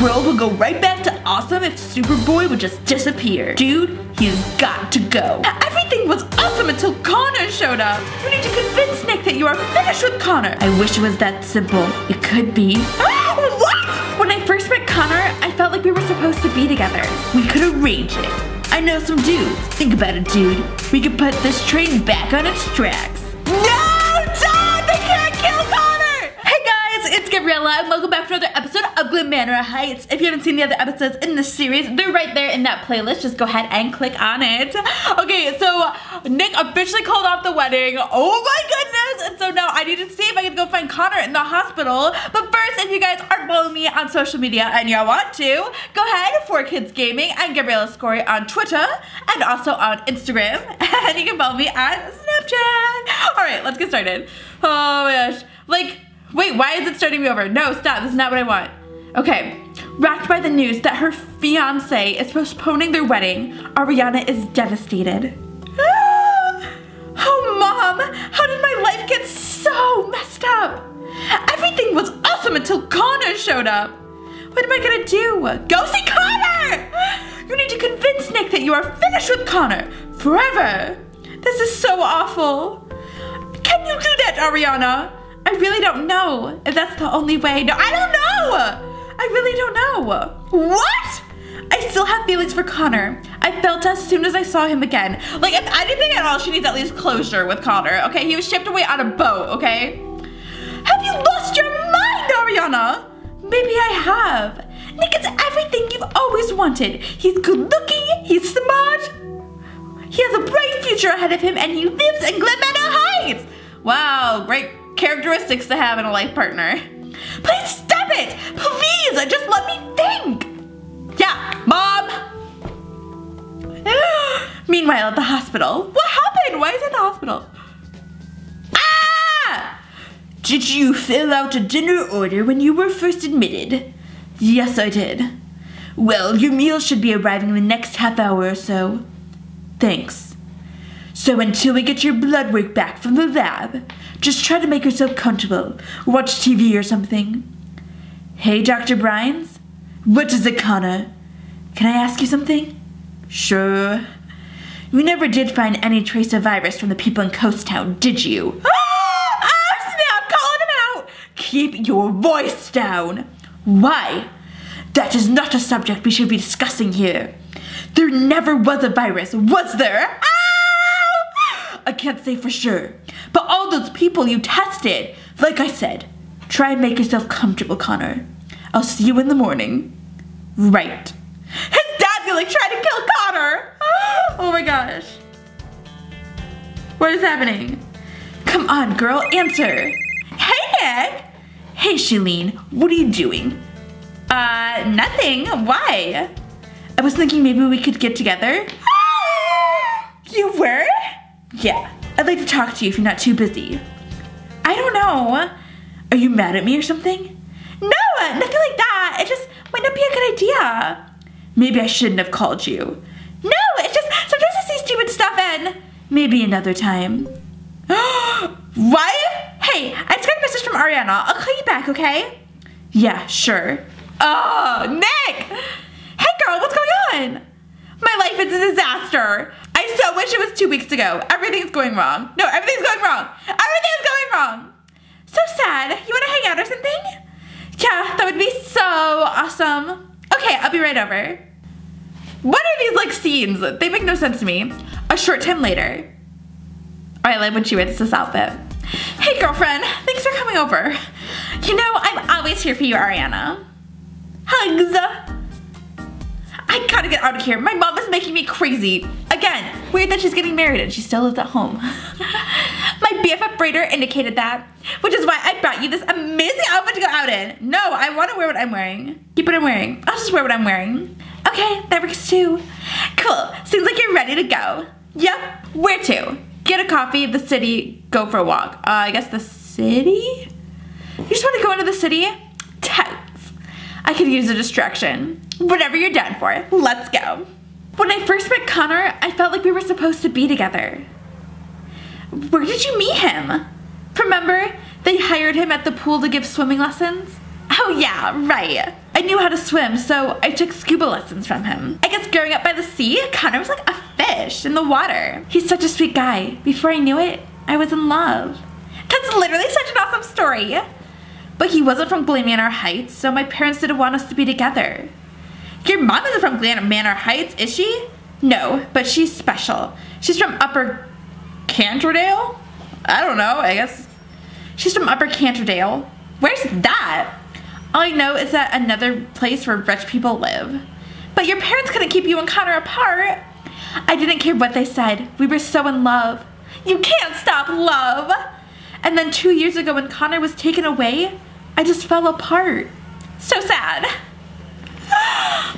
world would go right back to awesome if Superboy would just disappear. Dude, he's got to go. Everything was awesome until Connor showed up. You need to convince Nick that you are finished with Connor. I wish it was that simple. It could be. Ah, what? When I first met Connor, I felt like we were supposed to be together. We could arrange it. I know some dudes. Think about it, dude. We could put this train back on its tracks. No! They can't kill Connor! Hey guys, it's Gabriella and welcome back to another episode of Manor Heights. If you haven't seen the other episodes in this series, they're right there in that playlist. Just go ahead and click on it. Okay, so Nick officially called off the wedding. Oh my goodness! And so now I need to see if I can go find Connor in the hospital. But first, if you guys aren't following me on social media and you want to, go ahead, 4Kids Gaming and Gabriella Scory on Twitter and also on Instagram. And you can follow me on Snapchat. All right, let's get started. Oh my gosh. Like, wait, why is it starting me over? No, stop, this is not what I want. Okay, racked by the news that her fiance is postponing their wedding, Arianna is devastated. Oh, mom, how did my life get so messed up? Everything was awesome until Connor showed up. What am I gonna do? Go see Connor! You need to convince Nick that you are finished with Connor forever. This is so awful. Can you do that, Arianna? I really don't know if that's the only way. No, I don't know. I really don't know. What? I still have feelings for Connor. I felt as soon as I saw him again. Like, if anything at all, she needs at least closure with Connor, okay? He was shipped away on a boat, okay? Have you lost your mind, Arianna? Maybe I have. Nick is everything you've always wanted. He's good looking, he's smart. He has a bright future ahead of him and he lives in Glen Meadow Heights. Wow, great characteristics to have in a life partner. Please Meanwhile, at the hospital. What happened? Why is it at the hospital? Ah! Did you fill out a dinner order when you were first admitted? Yes, I did. Well, your meal should be arriving in the next half hour or so. Thanks. So until we get your blood work back from the lab, just try to make yourself comfortable. Watch TV or something. Hey, Dr. Bryans? What is it, Connor? Can I ask you something? Sure. You never did find any trace of virus from the people in Coast Town, did you? Ah! Ah, snap! Calling him out! Keep your voice down! Why? That is not a subject we should be discussing here. There never was a virus, was there? Ow! I can't say for sure. But all those people you tested, like I said, try and make yourself comfortable, Connor. I'll see you in the morning. Right. His dad's gonna like try to kill Connor! Oh my gosh. What is happening? Come on, girl, answer. Hey, Nick! Hey, Shailene, what are you doing? Uh, nothing. Why? I was thinking maybe we could get together. you were? Yeah, I'd like to talk to you if you're not too busy. I don't know. Are you mad at me or something? No, nothing like that. It just might not be a good idea. Maybe I shouldn't have called you. No, it's just sometimes I say stupid stuff and maybe another time. what? Hey, I just got a message from Arianna. I'll call you back, okay? Yeah, sure. Oh, Nick! Hey girl, what's going on? My life is a disaster. I so wish it was two weeks ago. Everything's going wrong. No, everything's going wrong. Everything's going wrong. So sad. You want to hang out or something? Yeah, that would be so awesome. Okay, I'll be right over. What are these like scenes? They make no sense to me. A short time later. I love when she wears this outfit. Hey girlfriend, thanks for coming over. You know, I'm always here for you, Arianna. Hugs. I gotta get out of here. My mom is making me crazy. Again, weird that she's getting married and she still lives at home. My BFF braider indicated that, which is why I brought you this amazing outfit to go out in. No, I wanna wear what I'm wearing. Keep what I'm wearing. I'll just wear what I'm wearing. Okay, that works too. Cool, seems like you're ready to go. Yep, where to? Get a coffee, the city, go for a walk. Uh, I guess the city? You just wanna go into the city? Totes. I could use a distraction. Whatever you're down for, let's go. When I first met Connor, I felt like we were supposed to be together. Where did you meet him? Remember, they hired him at the pool to give swimming lessons? Oh yeah, right. I knew how to swim, so I took scuba lessons from him. I guess growing up by the sea, Connor was like a fish in the water. He's such a sweet guy. Before I knew it, I was in love. That's literally such an awesome story. But he wasn't from Glamanour Heights, so my parents didn't want us to be together. Your mom isn't from Glamanour Heights, is she? No, but she's special. She's from Upper Canterdale? I don't know, I guess. She's from Upper Canterdale. Where's that? All I know is that another place where rich people live. But your parents couldn't keep you and Connor apart. I didn't care what they said. We were so in love. You can't stop love. And then two years ago when Connor was taken away, I just fell apart. So sad.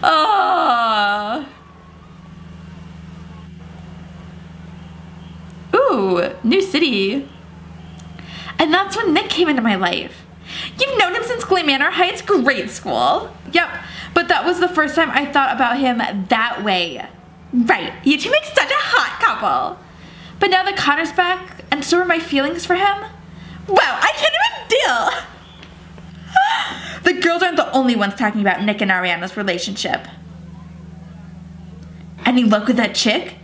oh. Ooh, new city. And that's when Nick came into my life. You've known him since Glamanour Heights grade school. Yep, but that was the first time I thought about him that way. Right, you two make such a hot couple. But now that Connor's back, and so are my feelings for him, wow, I can't even deal. the girls aren't the only ones talking about Nick and Arianna's relationship. Any luck with that chick?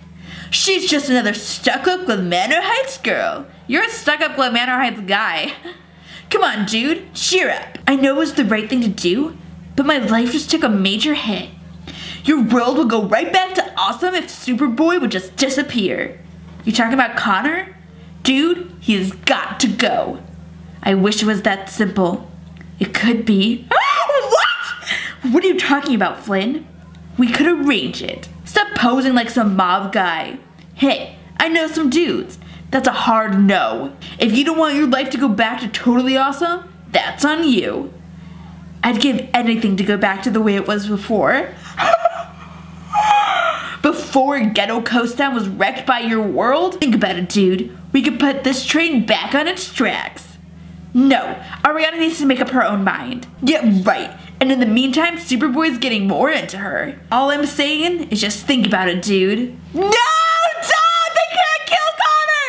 She's just another stuck-up Glamanour Heights girl. You're a stuck-up Glamanour Heights guy. Come on, dude, cheer up. I know it was the right thing to do, but my life just took a major hit. Your world would go right back to awesome if Superboy would just disappear. You talking about Connor? Dude, he's got to go. I wish it was that simple. It could be. what? What are you talking about, Flynn? We could arrange it. Stop posing like some mob guy. Hey, I know some dudes. That's a hard no. If you don't want your life to go back to totally awesome, that's on you. I'd give anything to go back to the way it was before. before Ghetto Coast Town was wrecked by your world? Think about it, dude. We could put this train back on its tracks. No, Arianna needs to make up her own mind. Yeah, right. And in the meantime, Superboy's getting more into her. All I'm saying is just think about it, dude. No! Stop! They can't kill Connor!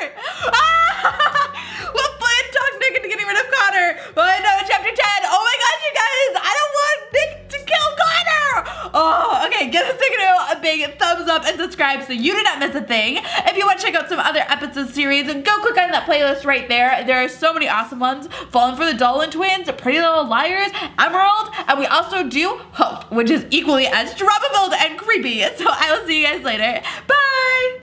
Ah! well, Flynn talked Nick into getting rid of Connor. Well, I know, chapter 10. Oh my gosh, you guys! I don't want Nick to kill Connor! Oh, okay, give this video a big thumbs up and subscribe so you do not miss a thing. If you want to check out some other episode series, go click on that playlist right there. There are so many awesome ones. Falling for the Dolan Twins, Pretty Little Liars, Emerald, and we also do Hope, which is equally as drama-filled and creepy. So I will see you guys later. Bye!